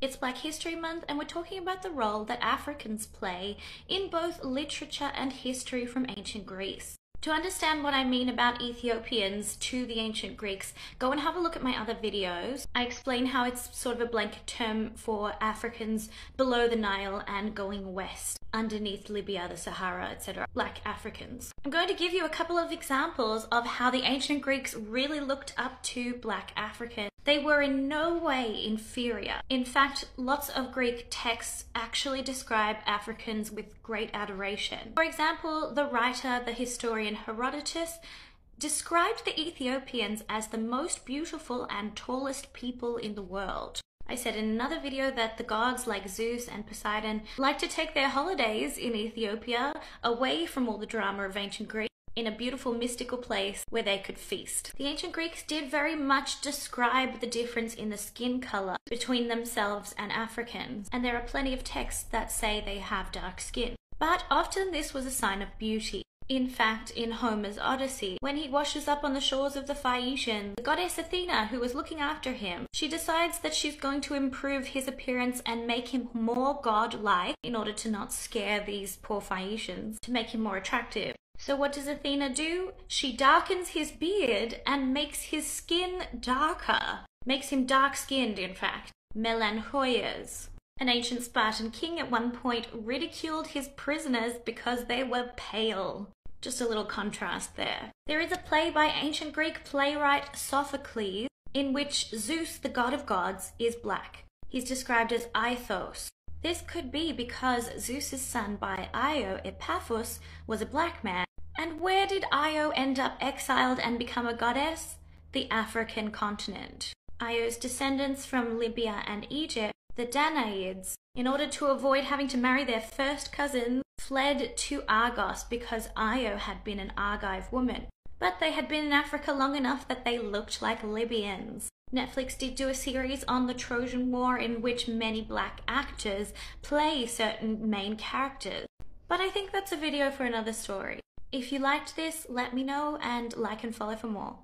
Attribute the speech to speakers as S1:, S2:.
S1: It's Black History Month, and we're talking about the role that Africans play in both literature and history from ancient Greece. To understand what I mean about Ethiopians to the ancient Greeks, go and have a look at my other videos. I explain how it's sort of a blanket term for Africans below the Nile and going west, underneath Libya, the Sahara, etc. Black Africans. I'm going to give you a couple of examples of how the ancient Greeks really looked up to black Africans. They were in no way inferior. In fact, lots of Greek texts actually describe Africans with great adoration. For example, the writer, the historian, historian Herodotus described the Ethiopians as the most beautiful and tallest people in the world. I said in another video that the gods like Zeus and Poseidon like to take their holidays in Ethiopia away from all the drama of ancient Greece in a beautiful mystical place where they could feast. The ancient Greeks did very much describe the difference in the skin color between themselves and Africans, and there are plenty of texts that say they have dark skin. But often this was a sign of beauty. In fact, in Homer's Odyssey, when he washes up on the shores of the Phaeacian, the goddess Athena, who was looking after him, she decides that she's going to improve his appearance and make him more god-like in order to not scare these poor Phaeacians, to make him more attractive. So what does Athena do? She darkens his beard and makes his skin darker. Makes him dark-skinned, in fact. Melanchroies. An ancient Spartan king at one point ridiculed his prisoners because they were pale. Just a little contrast there. There is a play by ancient Greek playwright Sophocles in which Zeus, the god of gods, is black. He's described as Aethos. This could be because Zeus's son by Io, Epaphus, was a black man. And where did Io end up exiled and become a goddess? The African continent. Io's descendants from Libya and Egypt, the Danaids, in order to avoid having to marry their first cousin, fled to Argos because Io had been an Argive woman. But they had been in Africa long enough that they looked like Libyans. Netflix did do a series on the Trojan War in which many black actors play certain main characters. But I think that's a video for another story. If you liked this, let me know and like and follow for more.